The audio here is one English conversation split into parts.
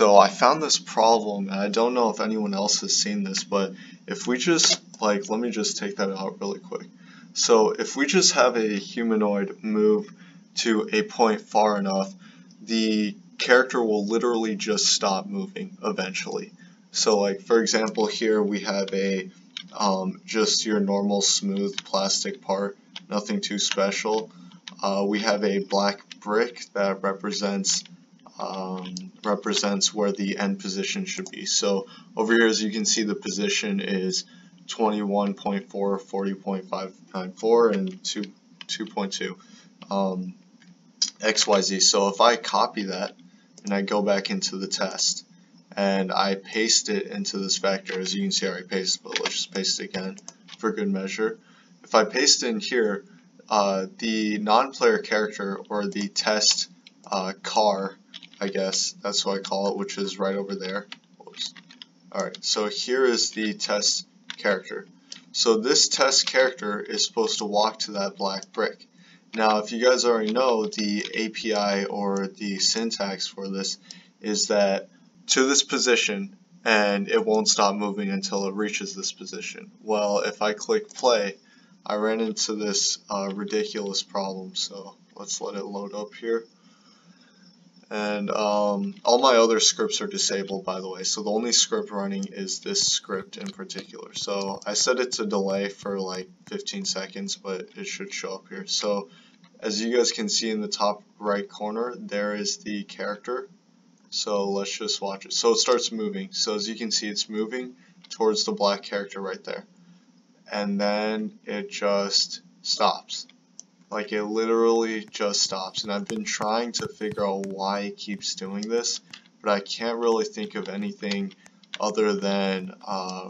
So I found this problem, and I don't know if anyone else has seen this, but if we just, like, let me just take that out really quick. So if we just have a humanoid move to a point far enough, the character will literally just stop moving eventually. So like, for example, here we have a um, just your normal smooth plastic part, nothing too special. Uh, we have a black brick that represents um, represents where the end position should be. So over here, as you can see, the position is 21.4, 40.594, and 2, 2.2 um, XYZ. So if I copy that and I go back into the test and I paste it into this vector, as you can see I already pasted, but let's just paste it again for good measure. If I paste in here, uh, the non-player character or the test uh, car I guess that's what I call it, which is right over there. Alright, so here is the test character. So this test character is supposed to walk to that black brick. Now, if you guys already know, the API or the syntax for this is that to this position, and it won't stop moving until it reaches this position. Well, if I click play, I ran into this uh, ridiculous problem, so let's let it load up here. And um, all my other scripts are disabled, by the way. So the only script running is this script in particular. So I set it to delay for like 15 seconds, but it should show up here. So as you guys can see in the top right corner, there is the character. So let's just watch it. So it starts moving. So as you can see, it's moving towards the black character right there. And then it just stops. Like it literally just stops and I've been trying to figure out why it keeps doing this but I can't really think of anything other than uh,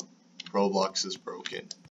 Roblox is broken.